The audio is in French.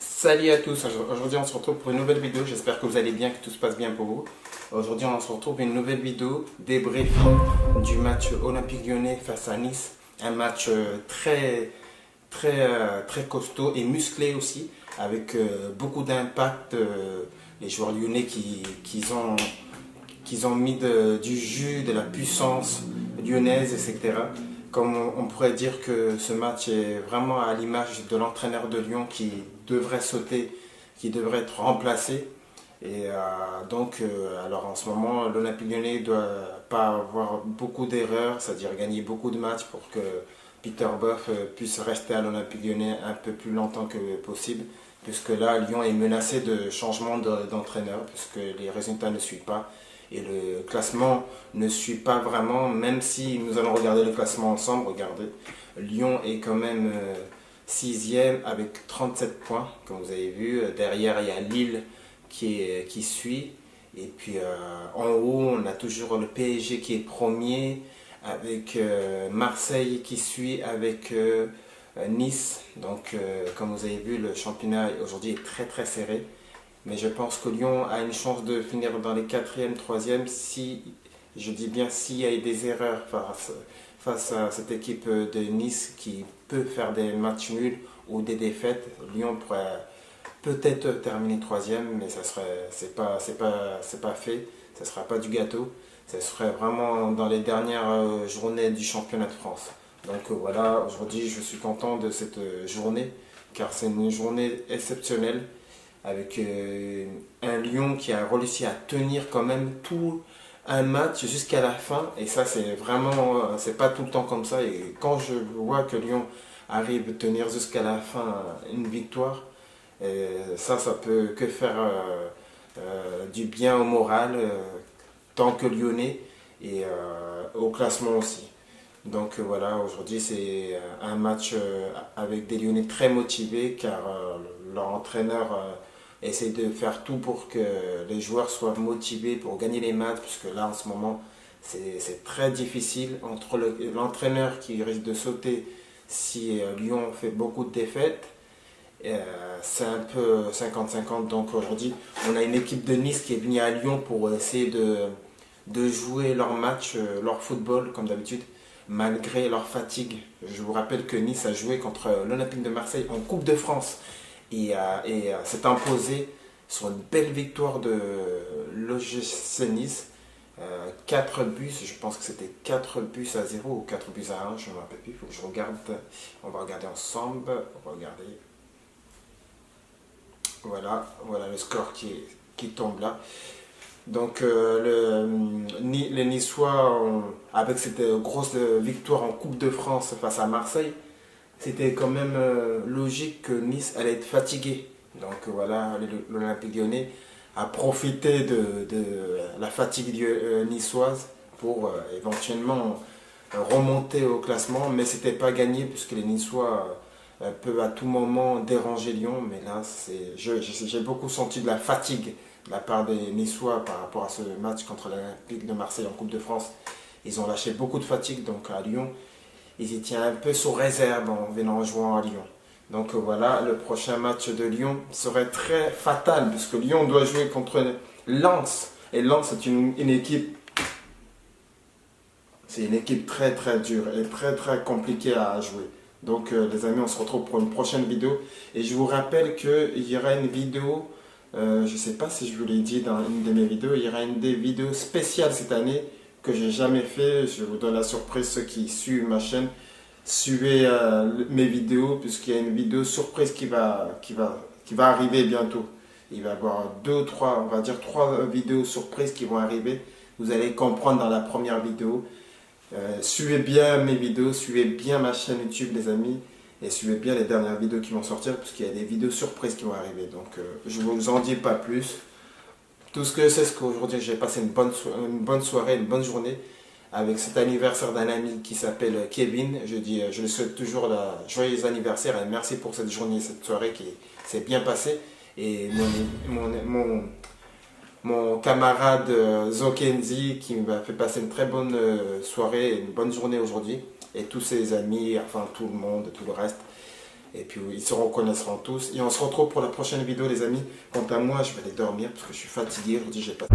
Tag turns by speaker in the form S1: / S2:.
S1: Salut à tous, aujourd'hui on se retrouve pour une nouvelle vidéo, j'espère que vous allez bien, que tout se passe bien pour vous. Aujourd'hui on se retrouve pour une nouvelle vidéo débriefing du match Olympique Lyonnais face à Nice. Un match euh, très, très, euh, très costaud et musclé aussi, avec euh, beaucoup d'impact. les joueurs lyonnais qui, qui ont, qui ont mis du jus, de la puissance lyonnaise, etc. Comme on, pourrait dire que ce match est vraiment à l'image de l'entraîneur de Lyon qui devrait sauter, qui devrait être remplacé. Et euh, donc, euh, alors en ce moment, l'Olympique lyonnais ne doit pas avoir beaucoup d'erreurs, c'est-à-dire gagner beaucoup de matchs pour que Peter Boff euh, puisse rester à l'Olympique lyonnais un peu plus longtemps que possible, puisque là, Lyon est menacé de changement de- d'entraîneur, puisque les résultats ne suivent pas et le classement ne suit pas vraiment, même si nous allons regarder le classement ensemble, regardez. Lyon est quand même euh, sixième avec 37 points, comme vous avez vu. Derrière, il y a Lille qui, qui suit. Et puis euh, en haut, on a toujours le PSG qui est premier, avec euh, Marseille qui suit, avec euh, euh, Nice. Donc, euh, comme vous avez vu, le championnat aujourd'hui est très très serré. Mais je pense que Lyon a une chance de finir dans les quatrième, troisième si, je dis bien s'il y a des erreurs face, à cette équipe de Nice qui peut faire des matchs nuls ou des défaites. Lyon pourrait peut-être terminer troisième, mais ça serait, c'est pas, c'est pas, c'est pas fait. Sera pas du gâteau. Ça serait vraiment dans les dernières euh, journées du championnat de France. Donc euh, voilà, aujourd'hui je suis content de cette euh, journée car c'est une journée exceptionnelle avec euh, un Lyon qui a réussi à tenir quand même tout un match jusqu'à la fin. Et ça c'est vraiment euh, c'est pas tout le temps comme ça. Et quand je vois que Lyon arrive à tenir jusqu'à la fin une victoire euh, ça ça peut que faire du bien au moral tant que lyonnais et au classement aussi. Donc voilà, aujourd'hui c'est un match avec des Lyonnais très motivés car leur entraîneur essaie de faire tout pour que les joueurs soient motivés pour gagner les matchs, puisque là en ce moment c'est très difficile entre le- l'entraîneur qui risque de sauter si euh, Lyon fait beaucoup de défaites. euh, c'est un peu 50-50, donc aujourd'hui on a une équipe de Nice qui est venue à Lyon pour essayer de, de jouer leur match, euh, leur football comme d'habitude malgré leur fatigue. Je vous rappelle que Nice a joué contre l'Olympique de Marseille en Coupe de France et, euh, et, euh, s'est imposé sur une belle victoire de l'OGC Nice. 4 buts, je pense que c'était 4 buts à 0 ou 4 buts à 1, je ne me rappelle plus, il faut que je regarde. On va regarder ensemble. Regardez. Voilà, voilà le score qui, qui tombe là. Donc euh, le, Ni- les Niçois, ont- avec cette euh, grosse euh, victoire en Coupe de France face à Marseille, c'était quand même euh, logique que Nice allait être fatigué. Donc euh, voilà, l'Olympique lyonnais a profité de, la fatigue euh, niçoise pour éventuellement remonter au classement, mais c'était pas gagné puisque les Niçois peuvent à tout moment déranger Lyon. Mais là, j'ai beaucoup senti de la fatigue de la part des Niçois par rapport à ce match contre l'Olympique de Marseille en Coupe de France. Ils ont lâché beaucoup de fatigue, donc à Lyon, ils étaient un peu sous réserve en venant en jouant à Lyon. Donc euh, voilà, le prochain match de Lyon serait très fatal, puisque Lyon doit jouer contre Lens. Et Lens, une, une équipe c'est une équipe très très dure et très très compliquée à jouer. Donc euh, les amis, on se retrouve pour une prochaine vidéo. Et je vous rappelle qu'il y aura une vidéo, euh, je ne sais pas si je vous l'ai dit dans une de mes vidéos, il y aura une des vidéos spéciales cette année que j'ai jamais fait. Je vous donne la surprise, ceux qui suivent ma chaîne, suivez euh, mes vidéos puisqu'il y a une vidéo surprise qui va, qui va, qui va arriver bientôt. Il va y avoir deux, trois, on va dire trois vidéos surprises qui vont arriver. Vous allez comprendre dans la première vidéo. Euh, suivez bien mes vidéos, suivez bien ma chaîne YouTube les amis et suivez bien les dernières vidéos qui vont sortir parce qu'il y a des vidéos surprises qui vont arriver. Donc euh, je vous en dis pas plus. Tout ce que je sais, c'est qu'aujourd'hui j'ai passé une bonne, une bonne soirée, une bonne journée avec cet anniversaire d'un ami qui s'appelle Kevin. Je, dis, euh, je lui souhaite toujours la joyeux anniversaire et merci pour cette journée, cette soirée qui s'est bien passée. Et mon, mon, mon, mon camarade euh, Zokenzi qui m'a fait passer une très bonne euh, soirée, une bonne journée aujourd'hui. Et tous ses amis, enfin tout le monde, tout le reste. Et puis ils se reconnaîtront tous. Et on se retrouve pour la prochaine vidéo les amis. Quant à moi, je vais aller dormir parce que je suis fatigué. Aujourd'hui, j'ai pas...